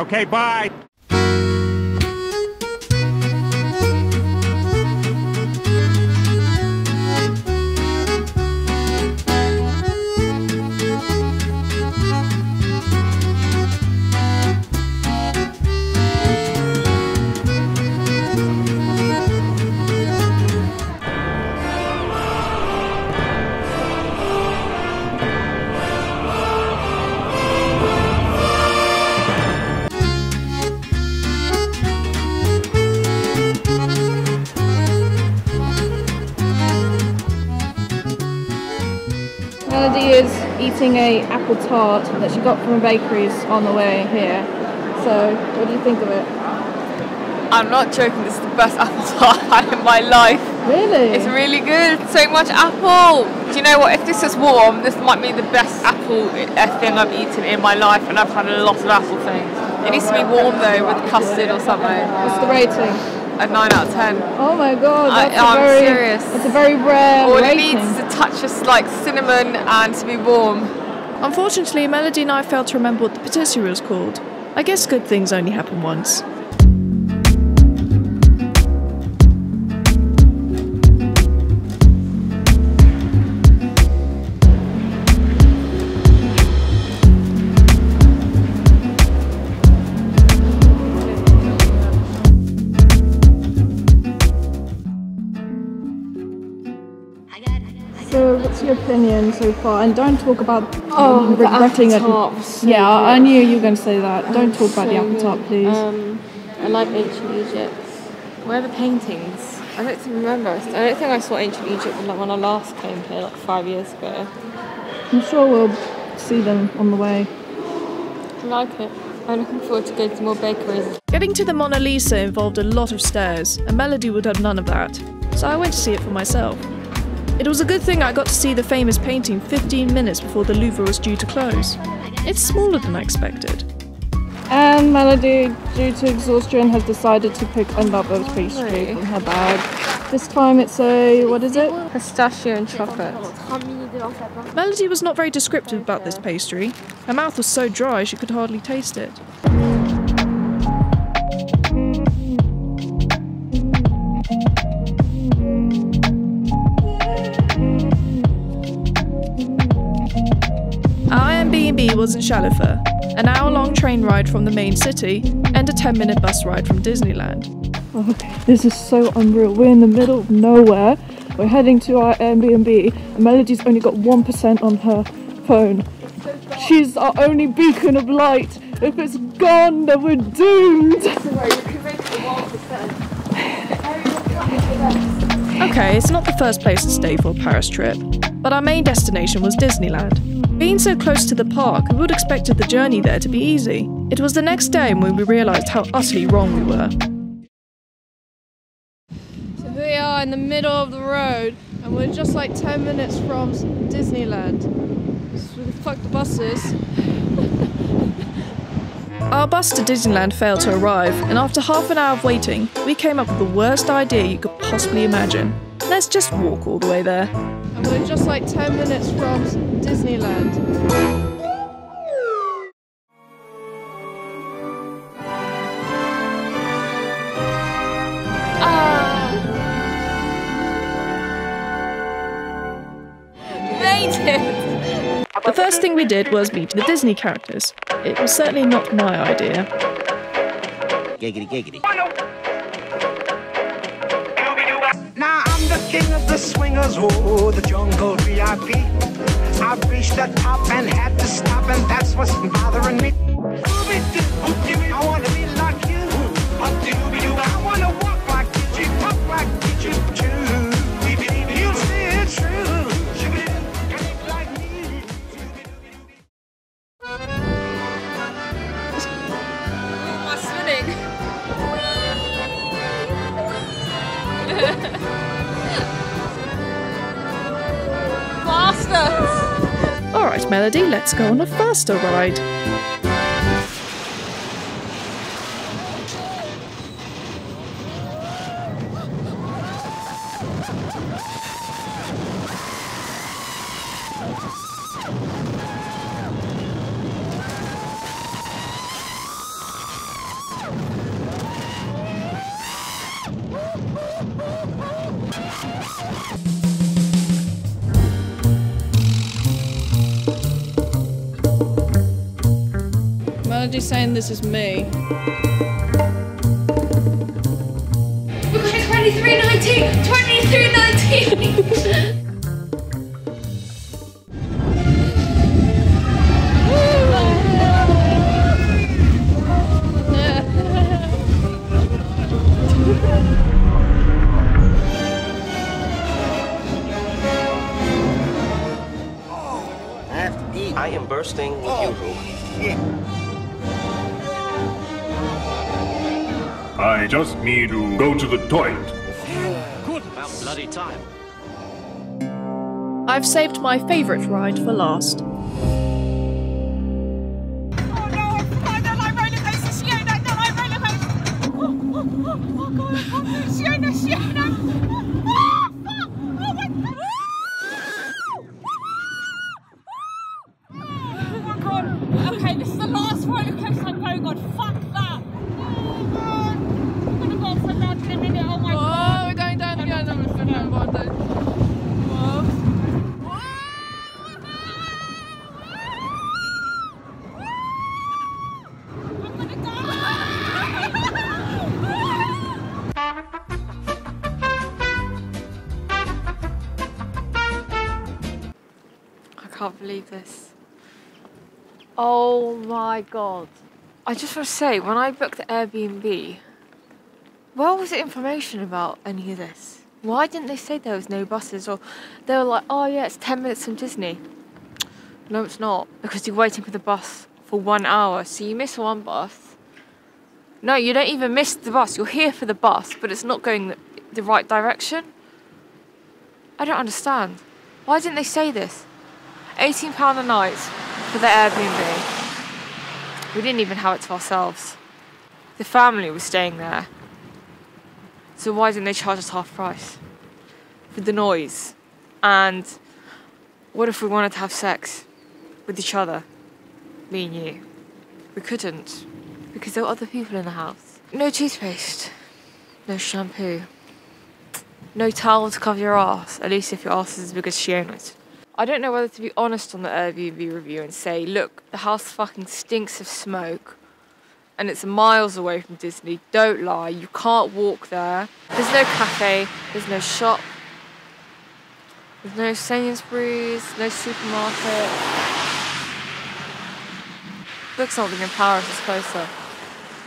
Okay, bye. Melodie is eating a apple tart that she got from a bakery's on the way here. So, what do you think of it? I'm not joking, this is the best apple tart I've had in my life. Really? It's really good, so much apple. Do you know what? If this is warm, this might be the best apple thing I've eaten in my life, and I've had a lot of apple things. It needs to be warm though, with custard or something. What's the rating? A 9 out of 10. Oh my god, I- that's a I'm very, serious. It's a very rare All it rating. needs is a touch of like cinnamon and to be warm. Unfortunately, Melodie and I failed to remember what the patisserie was called. I guess good things only happen once. Opinion so far? And don't talk about Oh, the regretting it. so yeah, I I knew you were going to say that. Don't talk about the So apple tart, please. Um, I like ancient Egypt. Where are the paintings? I don't think- remember. I don't think I saw ancient Egypt when, like, when I last came here, like five years ago. I'm sure we'll see them on the way. I like it. I'm looking forward to going to more bakeries. Getting to the Mona Lisa involved a lot of stairs, and Melodie would have none of that, so I went to see it for myself. It was a good thing I got to see the famous painting 15 minutes before the Louvre was due to close. It's smaller than I expected. And Melodie, due to exhaustion, has decided to pick another pastry from her bag. This time it's a, what is it? Pistachio and chocolate. Melodie was not very descriptive about this pastry. Her mouth was so dry she could hardly taste it. Our was in Chalifert, an hour-long train ride from the main city and a 10-minute bus ride from Disneyland. Okay, this is so unreal. We're in the middle of nowhere. We're heading to our Airbnb, and Melodie's only got 1% on her phone. She's our only beacon of light. If it's gone, then we're doomed. Okay, it's not the first place to stay for a Paris trip, but our main destination was Disneyland. Being so close to the park, we would expected the journey there to be easy. It was the next day when we realised how utterly wrong we were. So here we are in the middle of the road, and we're just like 10 minutes from Disneyland. So fuck the buses. Our bus to Disneyland failed to arrive, and after half an hour of waiting, we came up with the worst idea you could possibly imagine. Let's just walk all the way there. And we're just like 10 minutes from Disneyland. Ah! Made it! The first thing we did was meet the Disney characters. It was certainly not my idea. Giggity, giggity. King of the swingers, oh, the jungle VIP. I've reached the top and had to stop, and that's what's bothering me. I want to be Let's go on a faster ride. Melodie's saying this is me. We've got 2319! 2319! Have to eat. I am bursting with you, Rue. I just need to go to the toilet. Good. About bloody time. I've saved my favourite ride for last. Okay, can't believe this. Oh my god. I just want to say, when I booked the Airbnb, where was the information about any of this? Why didn't they say there was no buses? Or they were like, oh yeah, it's 10 minutes from Disney. No, it's not, because you're waiting for the bus for one hour, so you miss one bus. No, you don't even miss the bus. You're here for the bus, but it's not going the, the right direction. I don't understand. Why didn't they say this? £18 a night for the Airbnb. We didn't even have it to ourselves. The family was staying there. So why didn't they charge us half price? For the noise. And what if we wanted to have sex with each other? Me and you. We couldn't. Because there were other people in the house. No toothpaste. No shampoo. No towel to cover your ass, at least if your ass is as big as she Shiona's. I don't know whether to be honest on the Airbnb review and say, look, the house fucking stinks of smoke and it's miles away from Disney. Don't lie, you can't walk there. There's no cafe, there's no shop, there's no Sainsbury's, no supermarket. Look, something in Paris is closer.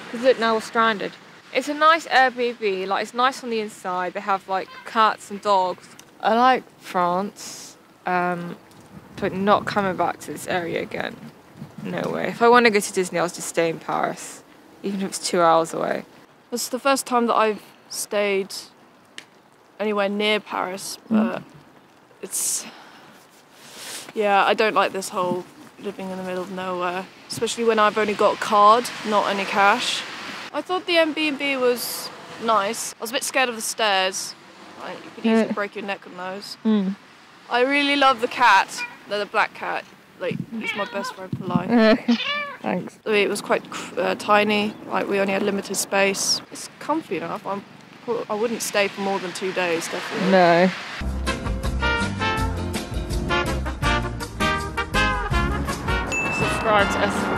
Because look, now we're stranded. It's a nice Airbnb, like it's nice on the inside. They have like cats and dogs. I like France, um, but not coming back to this area again. No way. If I want to go to Disney, I'll just stay in Paris, even if it's two hours away. It's the first time that I've stayed anywhere near Paris, but it's yeah, I don't like this whole living in the middle of nowhere, especially when I've only got a card, not any cash. I thought the Airbnb was nice. I was a bit scared of the stairs. Like, you could easily break your neck on those. I really love the cat, the, the black cat. Like, he's my best friend for life. Thanks. I mean, it was quite uh, tiny. Like we only had limited space. It's comfy enough. I'm, I wouldn't stay for more than two days, definitely. No. Subscribe to